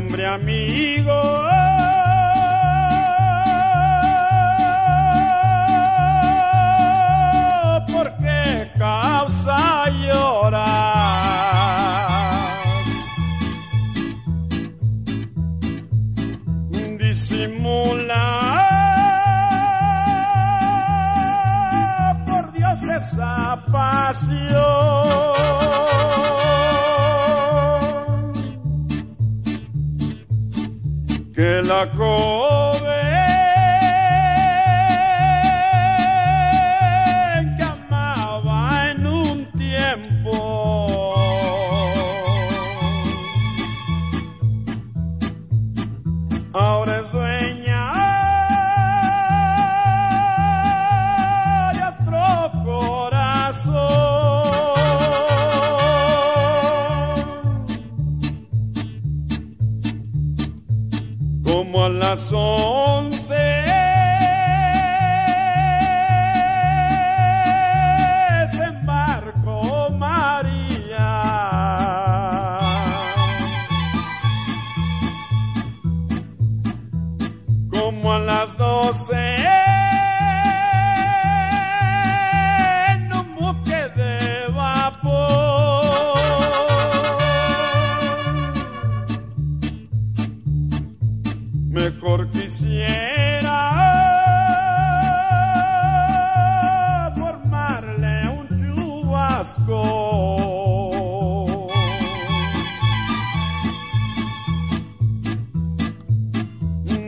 amigo. Porque causa llorar. Disimula por Dios esa pasión. Que la joven como a las once. Se María. Como a las doce. Mejor quisiera formarle un chubasco.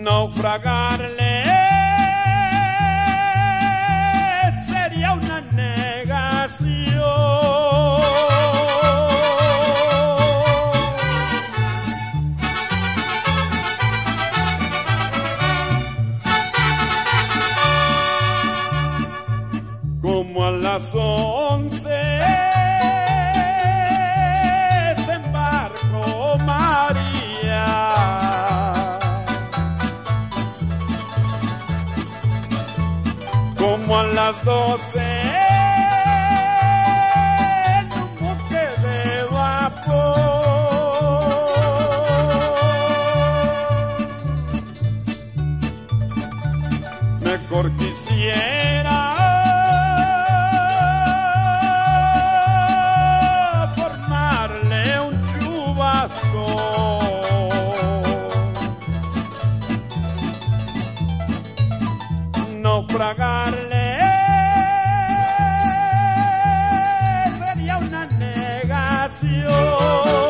Naufragarle las once se embarcó María. Como a las doce. Mejor quisiera 哟。